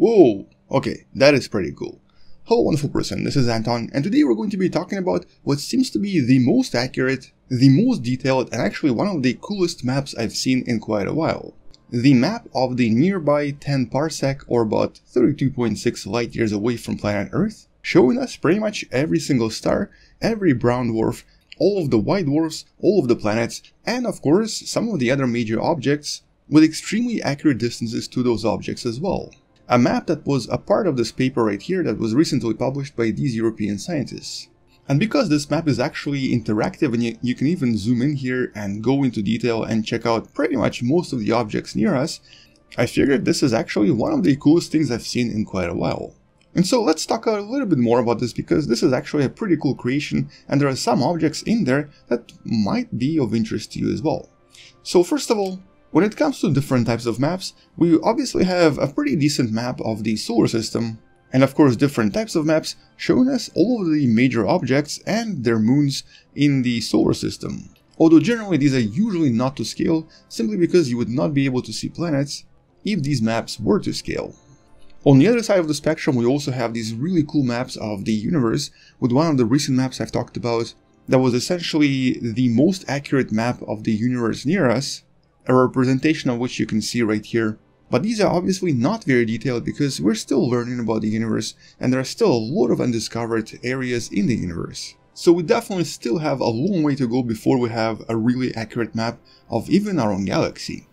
Whoa, okay, that is pretty cool. Hello wonderful person, this is Anton, and today we're going to be talking about what seems to be the most accurate, the most detailed, and actually one of the coolest maps I've seen in quite a while. The map of the nearby 10 parsec, or about 32.6 light years away from planet Earth, showing us pretty much every single star, every brown dwarf, all of the white dwarfs, all of the planets, and of course some of the other major objects with extremely accurate distances to those objects as well. A map that was a part of this paper right here that was recently published by these European scientists. And because this map is actually interactive and you, you, can even zoom in here and go into detail and check out pretty much most of the objects near us, I figured this is actually one of the coolest things I've seen in quite a while. And so let's talk a little bit more about this because this is actually a pretty cool creation and there are some objects in there that might be of interest to you as well. So first of all, when it comes to different types of maps, we obviously have a pretty decent map of the solar system, and of course different types of maps showing us all of the major objects and their moons in the solar system. Although generally these are usually not to scale, simply because you would not be able to see planets if these maps were to scale. On the other side of the spectrum we also have these really cool maps of the universe, with one of the recent maps I've talked about that was essentially the most accurate map of the universe near us, a representation of which you can see right here. But these are obviously not very detailed because we're still learning about the universe and there are still a lot of undiscovered areas in the universe. So we definitely still have a long way to go before we have a really accurate map of even our own galaxy.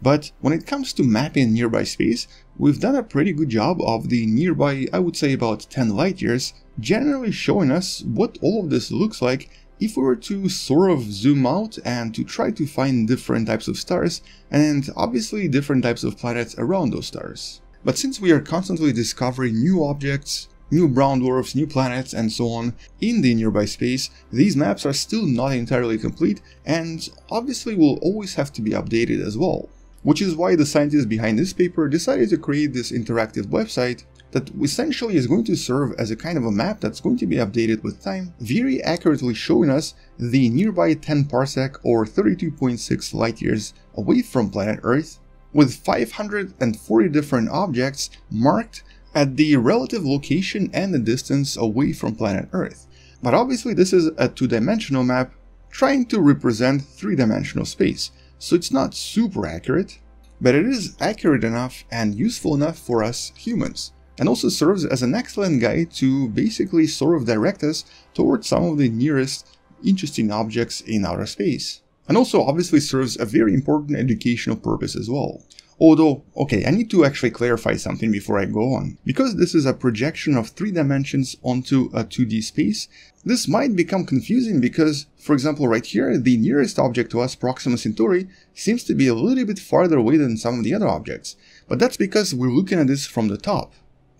But when it comes to mapping nearby space, we've done a pretty good job of the nearby, I would say about 10 light years, generally showing us what all of this looks like if we were to sort of zoom out and to try to find different types of stars and obviously different types of planets around those stars. But since we are constantly discovering new objects, new brown dwarfs, new planets and so on in the nearby space, these maps are still not entirely complete and obviously will always have to be updated as well. Which is why the scientists behind this paper decided to create this interactive website that essentially is going to serve as a kind of a map that's going to be updated with time, very accurately showing us the nearby 10 parsec or 32.6 light years away from planet Earth, with 540 different objects marked at the relative location and the distance away from planet Earth. But obviously this is a two-dimensional map trying to represent three-dimensional space, so it's not super accurate, but it is accurate enough and useful enough for us humans and also serves as an excellent guide to basically sort of direct us towards some of the nearest interesting objects in outer space. And also obviously serves a very important educational purpose as well. Although, okay, I need to actually clarify something before I go on. Because this is a projection of three dimensions onto a 2D space, this might become confusing because, for example, right here, the nearest object to us, Proxima Centauri, seems to be a little bit farther away than some of the other objects. But that's because we're looking at this from the top.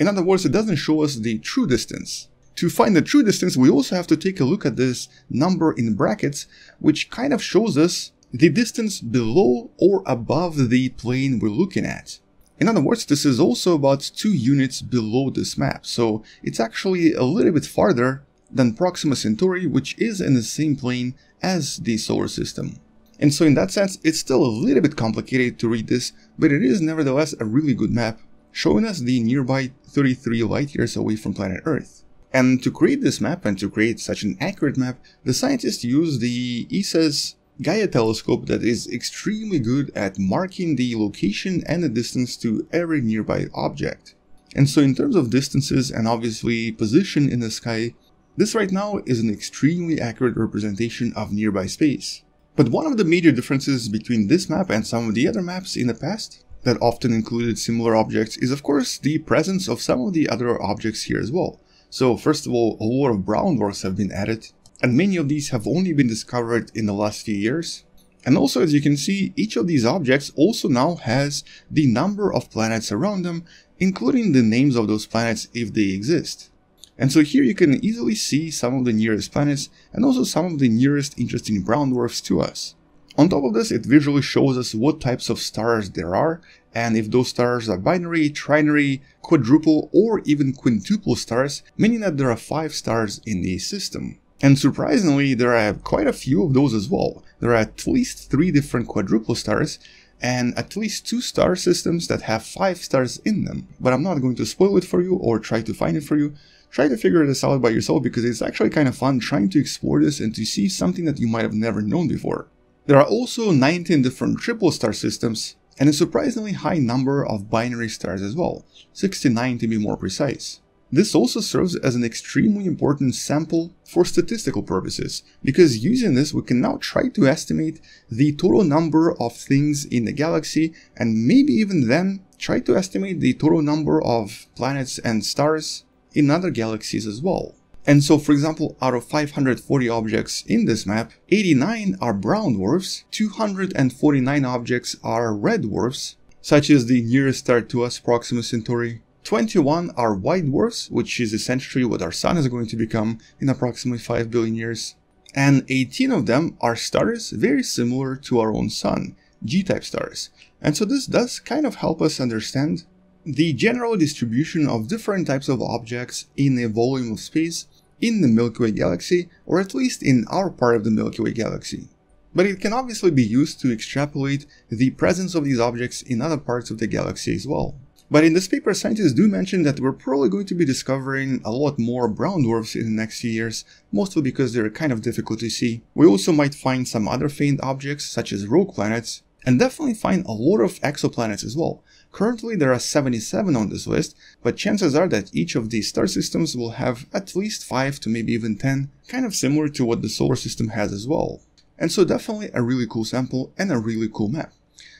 In other words, it doesn't show us the true distance. To find the true distance, we also have to take a look at this number in brackets, which kind of shows us the distance below or above the plane we're looking at. In other words, this is also about 2 units below this map, so it's actually a little bit farther than Proxima Centauri, which is in the same plane as the solar system. And so in that sense, it's still a little bit complicated to read this, but it is nevertheless a really good map showing us the nearby 33 light years away from planet Earth. And to create this map and to create such an accurate map, the scientists used the ESA's Gaia telescope that is extremely good at marking the location and the distance to every nearby object. And so in terms of distances and obviously position in the sky, this right now is an extremely accurate representation of nearby space. But one of the major differences between this map and some of the other maps in the past that often included similar objects is of course the presence of some of the other objects here as well. So first of all, a lot of brown dwarfs have been added, and many of these have only been discovered in the last few years. And also as you can see, each of these objects also now has the number of planets around them, including the names of those planets if they exist. And so here you can easily see some of the nearest planets and also some of the nearest interesting brown dwarfs to us. On top of this, it visually shows us what types of stars there are, and if those stars are binary, trinary, quadruple, or even quintuple stars, meaning that there are 5 stars in the system. And surprisingly, there are quite a few of those as well. There are at least 3 different quadruple stars, and at least two star systems that have five stars in them. But I'm not going to spoil it for you or try to find it for you. Try to figure this out by yourself because it's actually kind of fun trying to explore this and to see something that you might have never known before. There are also 19 different triple star systems and a surprisingly high number of binary stars as well, 69 to be more precise. This also serves as an extremely important sample for statistical purposes, because using this we can now try to estimate the total number of things in the galaxy and maybe even then try to estimate the total number of planets and stars in other galaxies as well. And so for example, out of 540 objects in this map, 89 are brown dwarfs, 249 objects are red dwarfs, such as the nearest star to us Proxima Centauri, 21 are white dwarfs, which is essentially what our sun is going to become in approximately 5 billion years. And 18 of them are stars very similar to our own sun, G-type stars. And so this does kind of help us understand the general distribution of different types of objects in a volume of space in the Milky Way galaxy, or at least in our part of the Milky Way galaxy. But it can obviously be used to extrapolate the presence of these objects in other parts of the galaxy as well. But in this paper, scientists do mention that we're probably going to be discovering a lot more brown dwarfs in the next few years, mostly because they're kind of difficult to see. We also might find some other faint objects, such as rogue planets, and definitely find a lot of exoplanets as well. Currently there are 77 on this list, but chances are that each of these star systems will have at least 5 to maybe even 10, kind of similar to what the solar system has as well. And so definitely a really cool sample and a really cool map.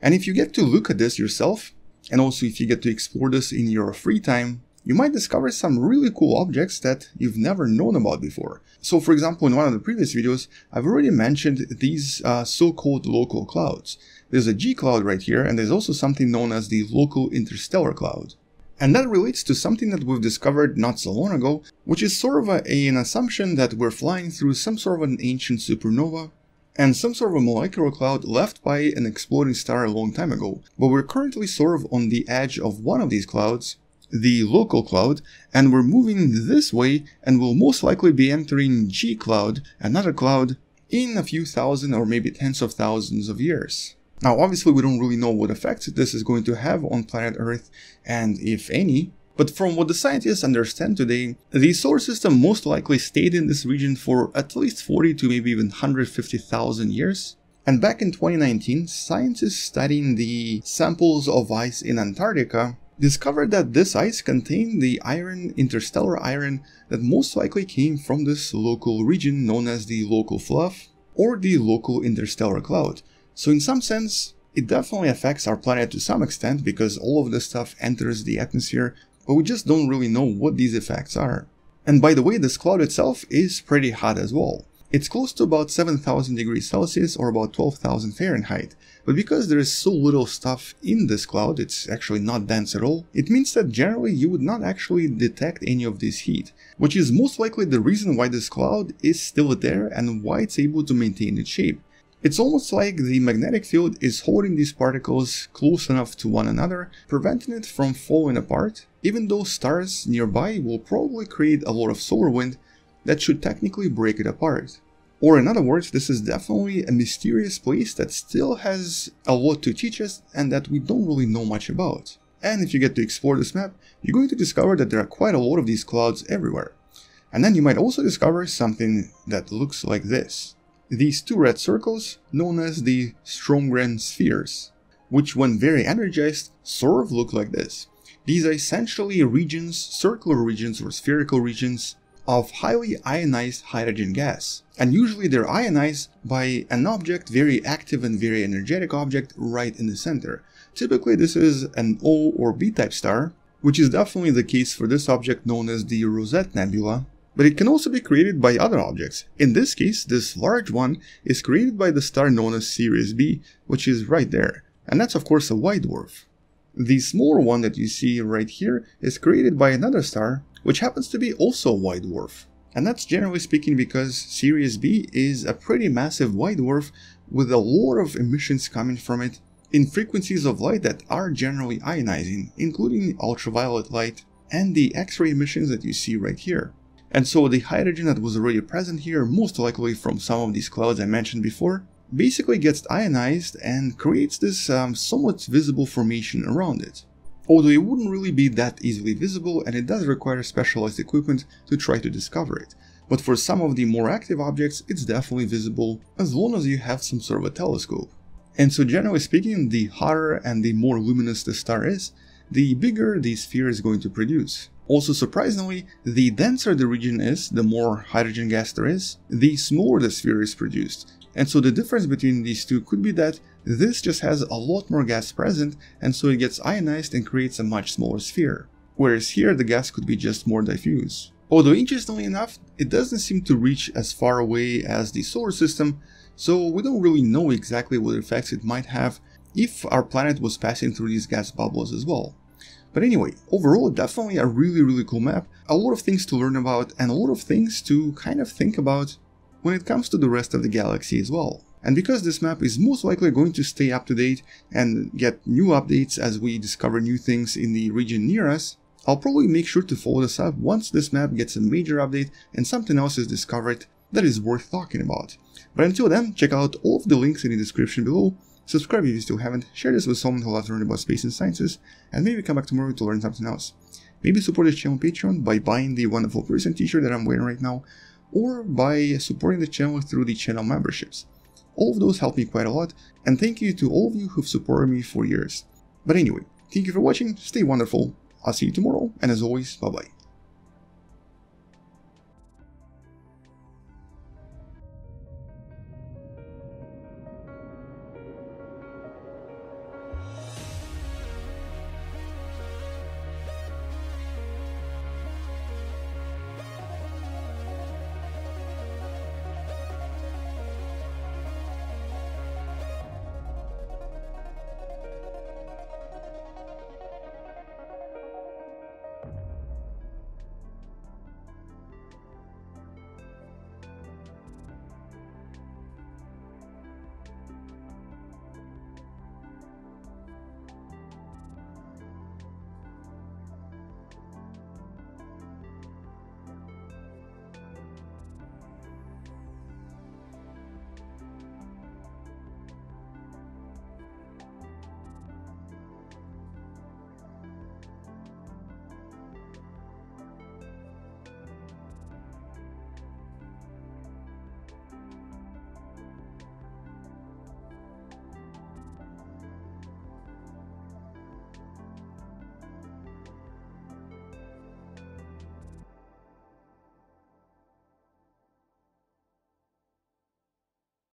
And if you get to look at this yourself, and also if you get to explore this in your free time, you might discover some really cool objects that you've never known about before. So for example, in one of the previous videos, I've already mentioned these uh, so-called local clouds. There's a G cloud right here, and there's also something known as the local interstellar cloud. And that relates to something that we've discovered not so long ago, which is sort of a, an assumption that we're flying through some sort of an ancient supernova and some sort of a molecular cloud left by an exploding star a long time ago. But we're currently sort of on the edge of one of these clouds, the local cloud, and we're moving this way and we'll most likely be entering G cloud, another cloud, in a few thousand or maybe tens of thousands of years. Now obviously we don't really know what effect this is going to have on planet Earth and if any, but from what the scientists understand today, the solar system most likely stayed in this region for at least 40 to maybe even 150,000 years. And back in 2019, scientists studying the samples of ice in Antarctica discovered that this ice contained the iron, interstellar iron, that most likely came from this local region known as the local fluff or the local interstellar cloud. So in some sense, it definitely affects our planet to some extent because all of this stuff enters the atmosphere but we just don't really know what these effects are. And by the way, this cloud itself is pretty hot as well. It's close to about 7000 degrees Celsius or about 12,000 Fahrenheit, but because there is so little stuff in this cloud, it's actually not dense at all, it means that generally you would not actually detect any of this heat, which is most likely the reason why this cloud is still there and why it's able to maintain its shape. It's almost like the magnetic field is holding these particles close enough to one another, preventing it from falling apart, even though stars nearby will probably create a lot of solar wind that should technically break it apart. Or in other words, this is definitely a mysterious place that still has a lot to teach us and that we don't really know much about. And if you get to explore this map, you're going to discover that there are quite a lot of these clouds everywhere. And then you might also discover something that looks like this these two red circles known as the Stromgren spheres, which when very energized sort of look like this. These are essentially regions, circular regions or spherical regions of highly ionized hydrogen gas. And usually they're ionized by an object, very active and very energetic object right in the center. Typically this is an O or B type star, which is definitely the case for this object known as the Rosette Nebula, but it can also be created by other objects. In this case, this large one is created by the star known as Sirius B, which is right there. And that's of course a white dwarf. The smaller one that you see right here is created by another star, which happens to be also a white dwarf. And that's generally speaking because Sirius B is a pretty massive white dwarf with a lot of emissions coming from it in frequencies of light that are generally ionizing, including ultraviolet light and the X-ray emissions that you see right here. And so the hydrogen that was already present here, most likely from some of these clouds I mentioned before, basically gets ionized and creates this um, somewhat visible formation around it. Although it wouldn't really be that easily visible and it does require specialized equipment to try to discover it. But for some of the more active objects, it's definitely visible as long as you have some sort of a telescope. And so generally speaking, the hotter and the more luminous the star is, the bigger the sphere is going to produce. Also surprisingly, the denser the region is, the more hydrogen gas there is, the smaller the sphere is produced. And so the difference between these two could be that this just has a lot more gas present and so it gets ionized and creates a much smaller sphere. Whereas here the gas could be just more diffuse. Although interestingly enough, it doesn't seem to reach as far away as the solar system, so we don't really know exactly what effects it might have if our planet was passing through these gas bubbles as well. But anyway, overall definitely a really really cool map, a lot of things to learn about and a lot of things to kind of think about when it comes to the rest of the galaxy as well. And because this map is most likely going to stay up to date and get new updates as we discover new things in the region near us, I'll probably make sure to follow this up once this map gets a major update and something else is discovered that is worth talking about. But until then, check out all of the links in the description below, subscribe if you still haven't, share this with someone who loves learning about space and sciences, and maybe come back tomorrow to learn something else. Maybe support this channel on Patreon by buying the wonderful person t-shirt that I'm wearing right now, or by supporting the channel through the channel memberships. All of those help me quite a lot, and thank you to all of you who've supported me for years. But anyway, thank you for watching, stay wonderful, I'll see you tomorrow, and as always, bye bye.